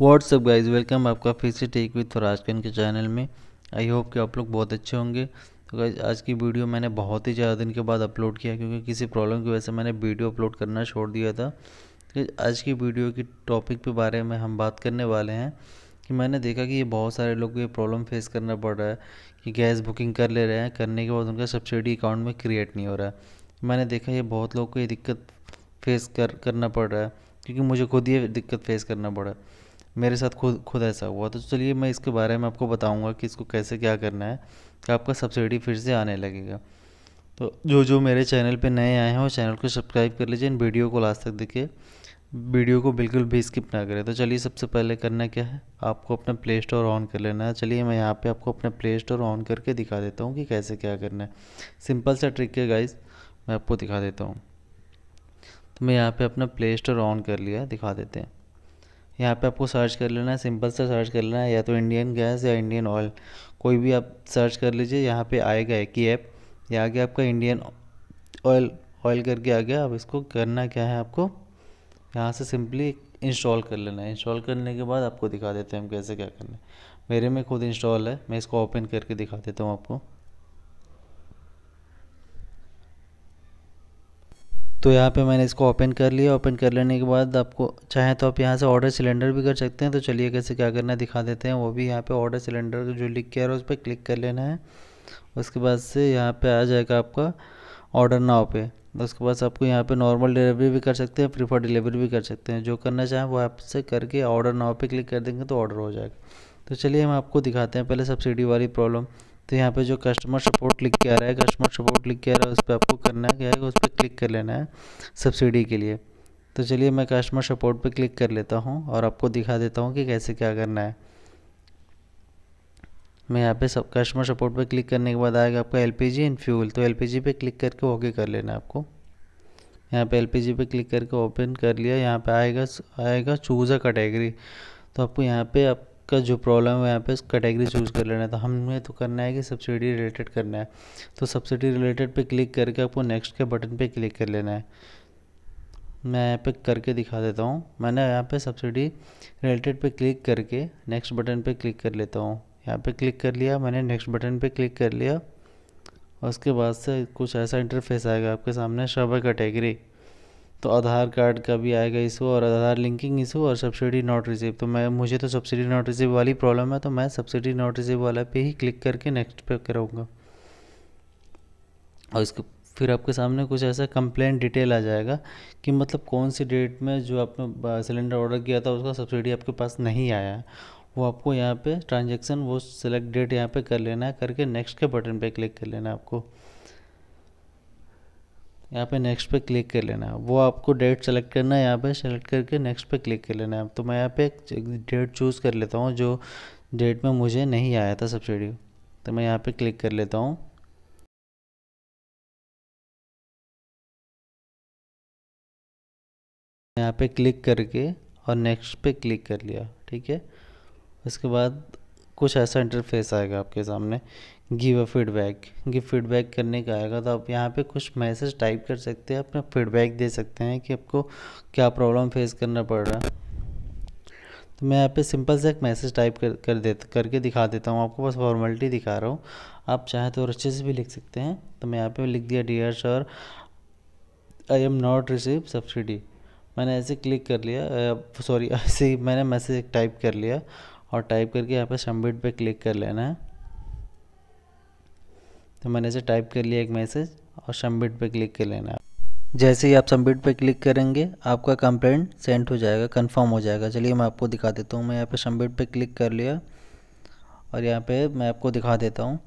WhatsApp guys welcome आपका फिर से टेक विथ फराजकन के चैनल में। आई होप कि आप लोग बहुत अच्छे होंगे। तो गाइज़ आज की वीडियो मैंने बहुत ही ज़्यादा दिन के बाद अपलोड किया क्योंकि किसी प्रॉब्लम की वजह से मैंने वीडियो अपलोड करना छोड़ दिया था। तो आज की वीडियो की टॉपिक के बारे में हम बात करने वाले हैं कि मैंने देखा कि ये बहुत सारे लोग को ये प्रॉब्लम फेस करना पड़ रहा है कि गैस बुकिंग कर ले रहे हैं। करने के बाद उनका सब्सिडी अकाउंट में क्रिएट नहीं हो रहा है। मैंने देखा ये बहुत लोग को ये दिक्कत फेस कर, करना पड़ रहा है क्योंकि मुझे खुद ये दिक्कत फेस करना पड़ा। मेरे साथ खुद खुद ऐसा हुआ। तो चलिए मैं इसके बारे में आपको बताऊँगा कि इसको कैसे क्या करना है। कि आपका सब्सिडी फिर से आने लगेगा। तो जो जो मेरे चैनल पे नए आए हैं, वो चैनल को सब्सक्राइब कर लीजिए। इन वीडियो को लास्ट तक देखिए। वीडियो को बिल्कुल भी स्किप ना करें। तो चलिए सबसे पहले करना क्या है? आपको अपना प्ले स्टोर ऑन कर लेना है। चलिए मैं यहाँ पे आपको अपना प्ले स्टोर ऑन करके दिखा देता हूँ कि कैसे क्या करना है। सिंपल सा ट्रिक है गाइज़ मैं आपको दिखा देता हूँ। तो मैं यहाँ पर अपना प्ले स्टोर ऑन कर लिया दिखा देते हैं। यहाँ पे आपको सर्च कर लेना है सिंपल सा सर्च कर लेना है या तो इंडियन गैस या इंडियन ऑयल कोई भी आप सर्च कर लीजिए, यहाँ पे आएगा एक ही ऐप ये आ गया आपका इंडियन ऑयल ऑयल करके आ गया. अब इसको करना क्या है आपको? यहाँ से सिंपली इंस्टॉल कर लेना है. इंस्टॉल करने के बाद आपको दिखा देते हैं हम कैसे क्या करना है. मेरे में खुद इंस्टॉल है. मैं इसको ओपन करके दिखा देता हूँ आपको. तो यहाँ पे मैंने इसको ओपन कर लिया। ओपन कर लेने के बाद आपको चाहे तो आप यहाँ से ऑर्डर सिलेंडर भी कर सकते हैं। तो चलिए कैसे क्या करना है दिखा देते हैं। वो भी यहाँ पे ऑर्डर सिलेंडर जो लिख के आ रहा है उस पर क्लिक कर लेना है। उसके बाद से यहाँ पे आ जाएगा आपका ऑर्डर नाव पे। उसके बाद आपको यहाँ पे नॉर्मल डिलीवरी भी कर सकते हैं प्रीफर डिलीवरी भी कर सकते हैं। जो करना चाहें वो आपसे करके ऑर्डर नाव पे क्लिक कर देंगे तो ऑर्डर हो जाएगा। तो चलिए हम आपको दिखाते हैं पहले सब्सिडी वाली प्रॉब्लम तो यहाँ पे जो कस्टमर सपोर्ट लिख के आ रहा है कस्टमर सपोर्ट लिख के आ रहा है, उस पर आपको करना क्या है, उस पर क्लिक कर लेना है सब्सिडी के लिए। तो चलिए मैं कस्टमर सपोर्ट पे क्लिक कर लेता हूँ और आपको दिखा देता हूँ कि कैसे क्या करना है। मैं यहाँ पे सब कस्टमर सपोर्ट पे क्लिक करने के बाद आएगा आपका L P G in fuel तो एल पी जी पे क्लिक करके ओके कर लेना है आपको। यहाँ पे एल पी जी पे क्लिक करके ओपन कर लिया, यहाँ पे आएगा आएगा चूज़ अ कैटेगरी तो आपको यहाँ पे आप का जो प्रॉब्लम है यहाँ पे कैटेगरी चूज़ कर लेना है। तो हमें तो करना है कि सब्सिडी रिलेटेड करना है। तो सब्सिडी रिलेटेड पे क्लिक करके आपको नेक्स्ट के बटन पे क्लिक कर लेना है। मैं यहाँ पे करके दिखा देता हूँ। मैंने यहाँ पे सब्सिडी रिलेटेड पे क्लिक करके नेक्स्ट बटन पे क्लिक कर लेता हूँ। यहाँ पे क्लिक कर लिया मैंने नेक्स्ट बटन पे क्लिक कर लिया। उसके बाद से कुछ ऐसा इंटरफेस आएगा आपके सामने शब कैटेगरी तो आधार कार्ड का भी आएगा इशू और आधार लिंकिंग इशू और सब्सिडी नॉट रिसीव तो मैं, मुझे तो सब्सिडी नॉट रिसीव वाली प्रॉब्लम है तो मैं सब्सिडी नॉट रिसीव वाला पे ही क्लिक करके नेक्स्ट पे करूँगा और इसके, फिर आपके सामने कुछ ऐसा कंप्लेंट डिटेल आ जाएगा कि मतलब कौन सी डेट में जो आपने सिलेंडर ऑर्डर किया था, उसका सब्सिडी आपके पास नहीं आया। वो आपको यहाँ पे ट्रांजेक्शन, वो सिलेक्ट डेट यहाँ पे कर लेना है, करके नेक्स्ट के बटन पे क्लिक कर लेना है आपको। यहाँ पे नेक्स्ट पे क्लिक कर लेना है। वो आपको डेट सेलेक्ट करना है, यहाँ पे सेलेक्ट करके नेक्स्ट पे क्लिक कर लेना है। तो मैं यहाँ पे डेट चूज़ कर लेता हूँ, जो डेट में मुझे नहीं आया था सब्सिडी तो मैं यहाँ पे क्लिक कर लेता हूँ। यहाँ पे क्लिक करके और नेक्स्ट पे क्लिक कर लिया, ठीक है? उसके बाद कुछ ऐसा इंटरफेस आएगा आपके सामने give a feedback give feedback करने का आएगा तो आप यहाँ पे कुछ मैसेज टाइप कर सकते हैं, अपना फीडबैक दे सकते हैं कि आपको क्या प्रॉब्लम फेस करना पड़ रहा है। तो मैं यहाँ पे सिंपल से एक मैसेज टाइप कर कर दे करके दिखा देता हूँ, आपको बस फॉर्मेलिटी दिखा रहा हूँ। आप चाहें तो और अच्छे से भी लिख सकते हैं। तो मैं यहाँ पे लिख दिया dear sir I am not receive subsidy मैंने ऐसे क्लिक कर लिया सॉरी ऐसे ही मैंने मैसेज टाइप कर लिया। और टाइप करके यहाँ पे सबमिट पे क्लिक कर लेना है। तो मैंने इसे टाइप कर लिया एक मैसेज और सबमिट पे क्लिक कर लेना है। जैसे ही आप सबमिट पे क्लिक करेंगे, आपका कंप्लेंट सेंड हो जाएगा कंफर्म हो जाएगा। चलिए मैं आपको दिखा देता हूँ। मैं यहाँ पे सबमिट पे क्लिक कर लिया और यहाँ पे मैं आपको दिखा देता हूँ।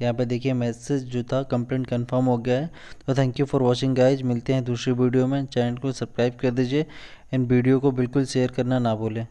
यहाँ पे देखिए मैसेज जो था कंप्लेंट कंफर्म हो गया है। तो thank you for watching guys मिलते हैं दूसरी वीडियो में। चैनल को सब्सक्राइब कर दीजिए। इन वीडियो को बिल्कुल शेयर करना ना भूलें।